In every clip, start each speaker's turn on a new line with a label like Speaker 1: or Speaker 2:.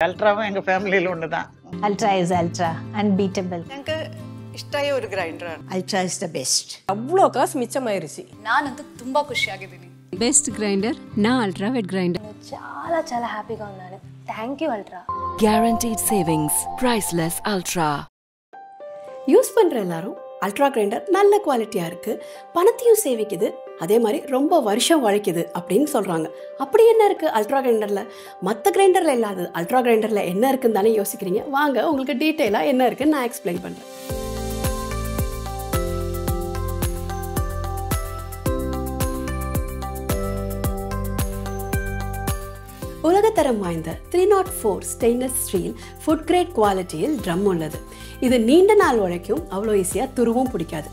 Speaker 1: அல்ட்ராவும் எங்க ஃபேமிலியில ஒன்று தான்
Speaker 2: அல்ட்ரா இஸ் அல்ட்ரா அன்பீட்டபிள்
Speaker 3: எனக்கு ಇಷ್ಟಾಯೇ ಒಂದು grinder
Speaker 4: Ultra is the best
Speaker 5: ಅವ್ಳು ಕಾಸು ಮಿಚ್ಚಮಾಯಿರಿಸಿ
Speaker 6: ನಾನಂತೂ ತುಂಬಾ ಖುಷಿಯಾಗಿದ್ದೀನಿ
Speaker 7: బెస్ట్ గ్రైండర్ నా అల్ట్రా వెట్ గ్రైండర్
Speaker 8: చాలా చాలా హ్యాపీగా ఉన్నాను thank you Ultra
Speaker 9: guaranteed savings priceless Ultra
Speaker 10: use பண்ணுற எல்லாரும் அல்ட்ரா கிரைண்டர் நல்ல குவாலிட்டியாக இருக்குது பணத்தையும் சேவிக்குது அதே மாதிரி ரொம்ப வருஷம் உழைக்குது அப்படின்னு சொல்கிறாங்க அப்படி என்ன இருக்குது அல்ட்ரா கிரைண்டரில் மற்ற கிரைண்டரில் இல்லாதது. அல்ட்ரா கிரைண்டரில் என்ன இருக்குன்னு தானே யோசிக்கிறீங்க? வாங்க உங்களுக்கு டீட்டெயிலாக என்ன இருக்குன்னு நான் எக்ஸ்பிளைன் பண்ணுறேன் உலகத்தரம் வாய்ந்த three nought four stainless steel food grade குவாலிட்டியில் ட்ரம் உள்ளது. இது நீண்ட நாள் உழைக்கும் அவ்வளோ ஈஸியாக துருவும் பிடிக்காது.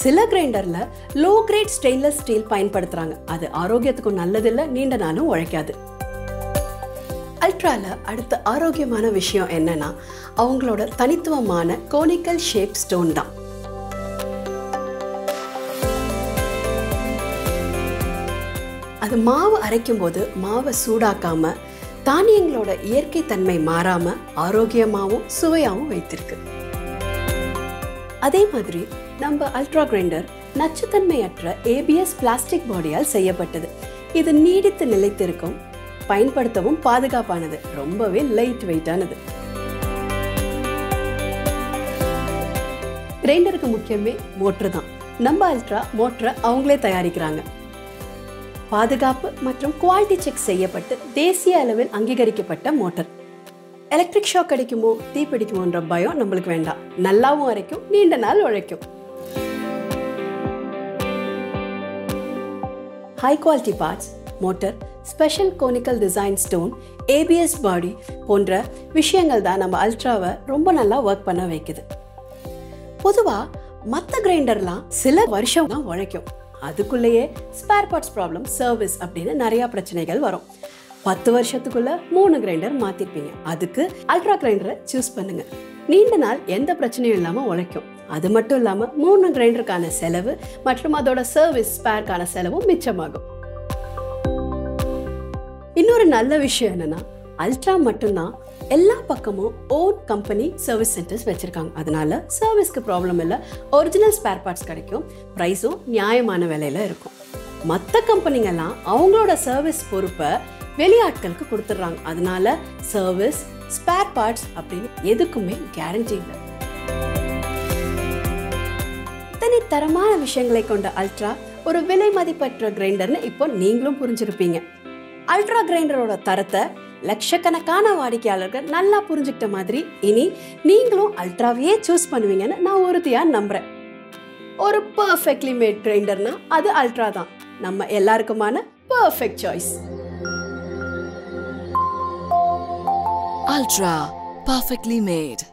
Speaker 10: சில கிரைண்டரில் லோ கிரேட் ஸ்டெயின்லெஸ் ஸ்டீல் பயன்படுத்துகிறாங்க அது ஆரோக்கியத்துக்கும் நல்லதில்லை நீண்ட நாளும் உழைக்காது. அல்ட்ரால அடுத்த ஆரோக்கியமான விஷயம் என்னன்னா அவங்களோட தனித்துவமான கோனிக்கல் ஷேப் ஸ்டோன் தான். அது மாவு அரைக்கும் போது மாவை சூடாக்காம தானியங்களோட இயற்கை தன்மை மாறாம ஆரோக்கியமாகவும் சுவையாகவும் வைத்திருக்கு. அதே மாதிரி நம்ம அல்ட்ரா கிரைண்டர் நச்சுத்தன்மையற்ற ஏபிஎஸ் பிளாஸ்டிக் பாடியால் செய்யப்பட்டது. இது நீடித்து நிலைத்திருக்கும் பயன்படுத்தவும் பாதுகாப்பானது ரொம்பவே லைட் வெயிட்டானது கிரைண்டருக்கு முக்கியமே மோட்ரு தான். நம்ம அல்ட்ரா மோட்டரை அவங்களே தயாரிக்கிறாங்க. பாதுகாப்பு மற்றும் குவாலிட்டி செக் செய்யப்பட்டு தேசிய அளவில் அங்கீகரிக்கப்பட்ட மோட்டர் எலக்ட்ரிக் ஷாக் அடிக்குமோ தீ பிடிக்குமோன்ற பயம் நம்மளுக்கு வேண்டாம். நல்லாவும் அரைக்கும் நீண்ட நாள் உழைக்கும். High quality parts motor special conical design stone ABS body போன்ற விஷயங்கள் தான் நம்ம அல்ட்ராவை ரொம்ப நல்லா ஒர்க் பண்ண வைக்குது. பொதுவாக மற்ற கிரைண்டர்லாம் சில வருஷம் தான் உழைக்கும். அதுக்குள்ளேயே ஸ்பேர் பார்ட்ஸ் ப்ராப்ளம் சர்வீஸ் அப்படின்னு நிறையா பிரச்சனைகள் வரும். பத்து வருஷத்துக்குள்ள மூணு கிரைண்டர் மாற்றிருப்பீங்க அதுக்கு அல்ட்ரா கிரைண்டரை சூஸ் பண்ணுங்கள் நீண்ட நாள் எந்த பிரச்சனையும் இல்லாமல் உழைக்கும். அது மட்டும் இல்லாமல் மூணு கிரைண்டருக்கான செலவு மற்றும் அதோட சர்வீஸ் ஸ்பேர்க்கான செலவும் மிச்சமாகும். இன்னொரு நல்ல விஷயம் என்னன்னா அல்ட்ரா மட்டும்தான் எல்லா பக்கமும் ஓன் கம்பெனி சர்வீஸ் சென்டர்ஸ் வச்சுருக்காங்க. அதனால சர்வீஸ்க்கு ப்ராப்ளம் இல்லை. ஒரிஜினல் ஸ்பேர் பார்ட்ஸ் கிடைக்கும். ப்ரைஸும் நியாயமான விலையில் இருக்கும். மற்ற கம்பெனிங்கெல்லாம் அவங்களோட சர்வீஸ் பொறுப்பை வெளியாட்களுக்கு கொடுத்துட்றாங்க. அதனால சர்வீஸ் ஸ்பேர் பார்ட்ஸ் அப்படின்னு எதுக்குமே கேரண்டி இல்லை. இத்தனை தரமான விஷயங்களை கொண்ட அல்ட்ரா ஒரு விலை மதிப்பற்ற கிரைண்டர்னு இப்போ நீங்களும் புரிஞ்சிருப்பீங்க. அல்ட்ரா கிரைண்டரோட தரத்தை லட்சக்கணக்கான வாடிக்கையாளர்கள் நல்லா புரிஞ்சுக்கிட்ட மாதிரி இனி நீங்களும் அல்ட்ராவையே சூஸ் பண்ணுவீங்கன்னு நான் உறுதியா நம்புறேன். ஒரு பர்ஃபெக்ட்லி மேட் கிரைண்டர்னா அது அல்ட்ரா தான். நம்ம எல்லாருக்குமான perfect choice
Speaker 9: Ultra perfectly made